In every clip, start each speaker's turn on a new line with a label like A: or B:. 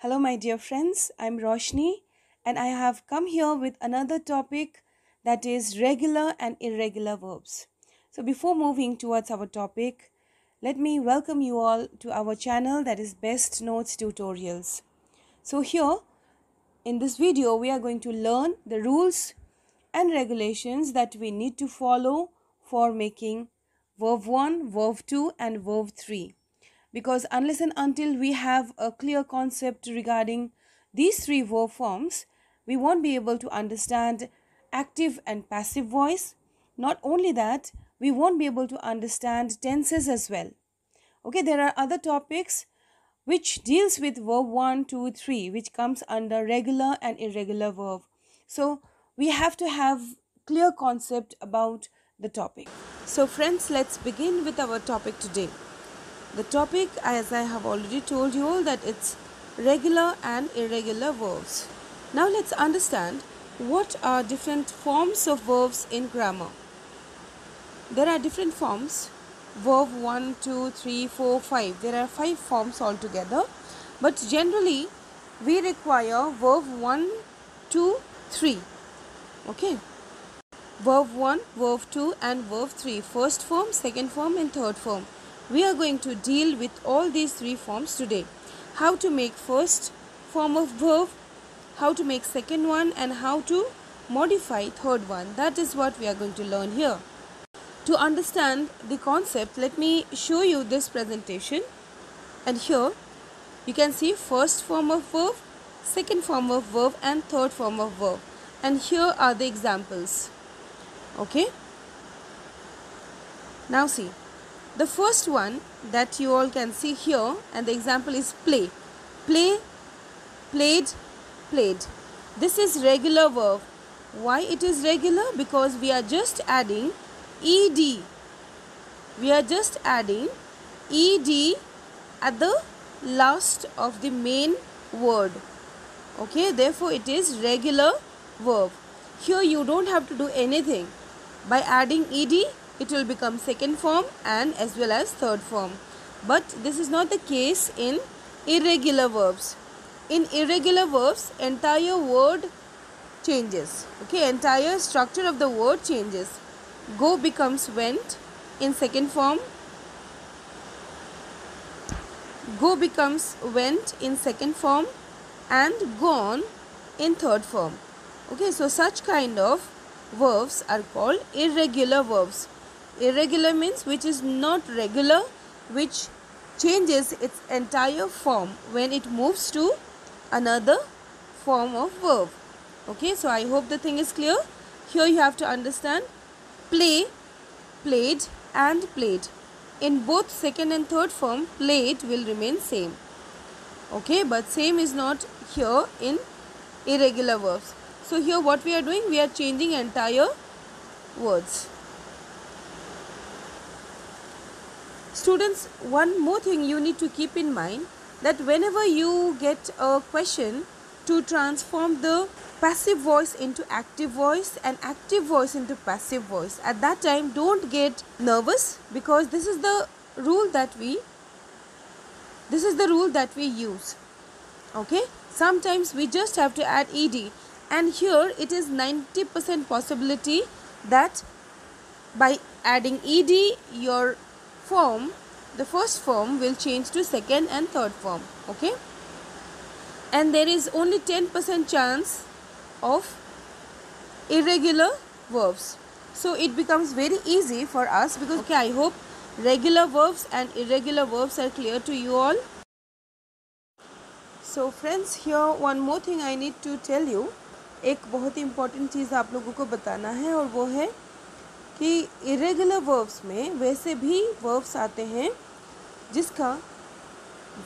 A: Hello, my dear friends. I'm Roshni, and I have come here with another topic that is regular and irregular verbs. So, before moving towards our topic, let me welcome you all to our channel that is Best Notes Tutorials. So, here in this video, we are going to learn the rules and regulations that we need to follow for making verb 1, verb 2, and verb 3 because unless and until we have a clear concept regarding these three verb forms, we won't be able to understand active and passive voice. Not only that, we won't be able to understand tenses as well. Okay, there are other topics which deals with verb 1, 2, 3, which comes under regular and irregular verb. So we have to have clear concept about the topic. So friends, let's begin with our topic today. The topic, as I have already told you all, that it's regular and irregular verbs. Now let's understand what are different forms of verbs in grammar. There are different forms verb 1, 2, 3, 4, 5. There are 5 forms altogether. But generally, we require verb 1, 2, 3. Okay. Verb 1, verb 2 and verb 3. First form, second form and third form. We are going to deal with all these three forms today. How to make first form of verb, how to make second one and how to modify third one. That is what we are going to learn here. To understand the concept, let me show you this presentation. And here you can see first form of verb, second form of verb and third form of verb. And here are the examples. Okay. Now see. The first one that you all can see here and the example is play. Play, played, played. This is regular verb. Why it is regular? Because we are just adding ed. We are just adding ed at the last of the main word. Okay, therefore it is regular verb. Here you don't have to do anything. By adding ed, it will become second form and as well as third form. But this is not the case in irregular verbs. In irregular verbs, entire word changes. Okay, entire structure of the word changes. Go becomes went in second form. Go becomes went in second form and gone in third form. Okay, so such kind of verbs are called irregular verbs irregular means which is not regular which changes its entire form when it moves to another form of verb. Okay so i hope the thing is clear. Here you have to understand play played and played. In both second and third form played will remain same. Okay but same is not here in irregular verbs. So here what we are doing we are changing entire words Students, one more thing you need to keep in mind that whenever you get a question to transform the passive voice into active voice and active voice into passive voice, at that time don't get nervous because this is the rule that we this is the rule that we use okay? Sometimes we just have to add ed and here it is 90% possibility that by adding ed your form the first form will change to second and third form okay and there is only 10% chance of irregular verbs so it becomes very easy for us because okay i hope regular verbs and irregular verbs are clear to you all so friends here one more thing i need to tell you एक बहुत ही important चीज़ आप लोगों को बताना है और वो है कि इरेगुलर वर्ब्स में वैसे भी वर्ब्स आते हैं, जिसका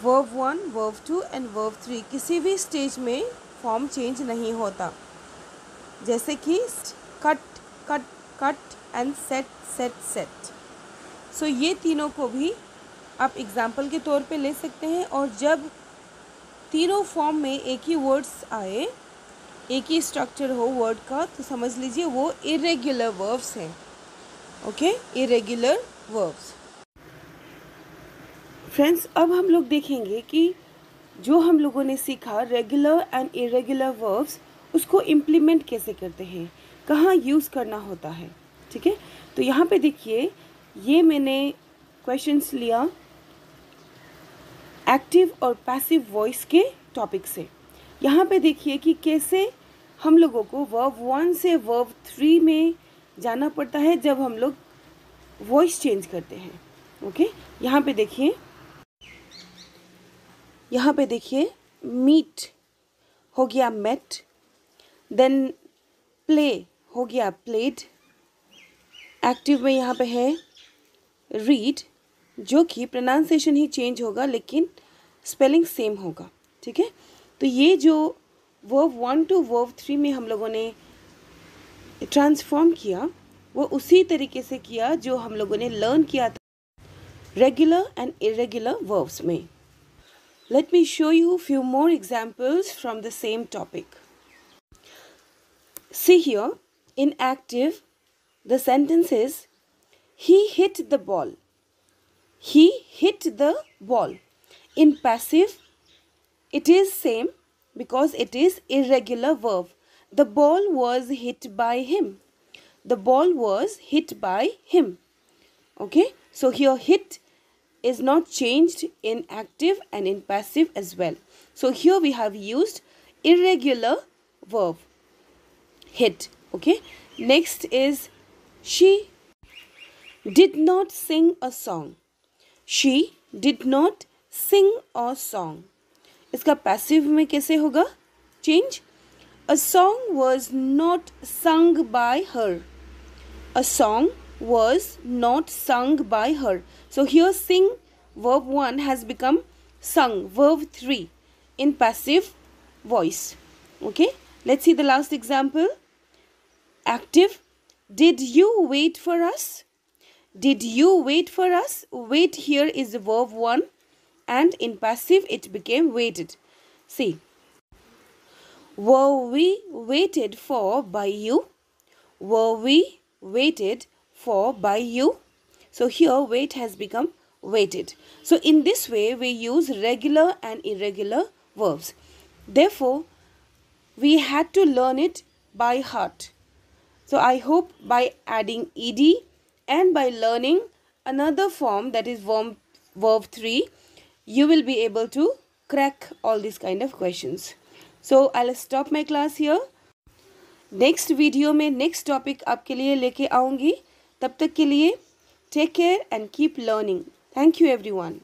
A: verb one verb two and verb three किसी भी स्टेज में फॉर्म चेंज नहीं होता। जैसे कि cut cut cut and set set set so ये तीनों को भी आप एग्ज़ाम्पल के तौर पे ले सकते हैं और जब तीनों फॉर्म में एक ही वर्ड्स आए, एक ही स्ट्रक्चर हो वर्ड का तो समझ लीजिए वो इरेग्युलर वर्ब्स हैं। ओके इरेगुलर वर्ब्स फ्रेंड्स अब हम लोग देखेंगे कि जो हम लोगों ने सीखा रेगुलर एंड इरेगुलर वर्ब्स उसको इम्प्लीमेंट कैसे करते हैं? कहाँ यूज़ करना होता है? ठीक है? तो यहाँ पे देखिए, ये मैंने क्वेश्चंस लिया एक्टिव और पैसिव वॉइस के टॉपिक से। यहाँ पे देखिए कि कैसे हम लोगों को वर्ब वन से वर्ब थ्री में जाना पड़ता है जब हम लोग वॉइस चेंज करते हैं। ओके यहाँ पे देखिए। यहाँ पे देखिए मीट हो गया मेट देन प्ले हो गया प्लेड एक्टिव में यहाँ पे है रीड जो कि प्रोनाउंसिएशन ही चेंज होगा, लेकिन स्पेलिंग सेम होगा। ठीक है? तो ये जो verb one two verb three में हम लोगों ने ट्रांसफॉर्म किया, वो उसी तरीके से किया जो हम लोगों ने लर्न किया था रेगुलर एंड इरेगुलर वर्ब्स में। Let me show you few more examples from the same topic see here in active the sentence is he hit the ball he hit the ball in passive, it is same because it is irregular verb. the ball was hit by him the ball was hit by him okay so here hit is not changed in active and in passive as well so here we have used irregular verb hit okay next is she did not sing a song she did not Singh a song इसका passive में कैसे होगा change A song was not sung by her. A song was not sung by her. So here sing verb 1 has become sung verb 3 in passive voice. Okay. Let's see the last example. Active. Did you wait for us? Did you wait for us? Wait here is verb 1 and in passive it became waited. See. Were we waited for by you? Were we waited for by you? So here wait has become waited. So in this way we use regular and irregular verbs. Therefore, we had to learn it by heart. So I hope by adding ed and by learning another form that is verb, verb 3 you will be able to crack all these kind of questions so I stop my class here next video में next topic आपके लिए लेके आऊँगी. तब तक के लिए take care and keep learning thank you everyone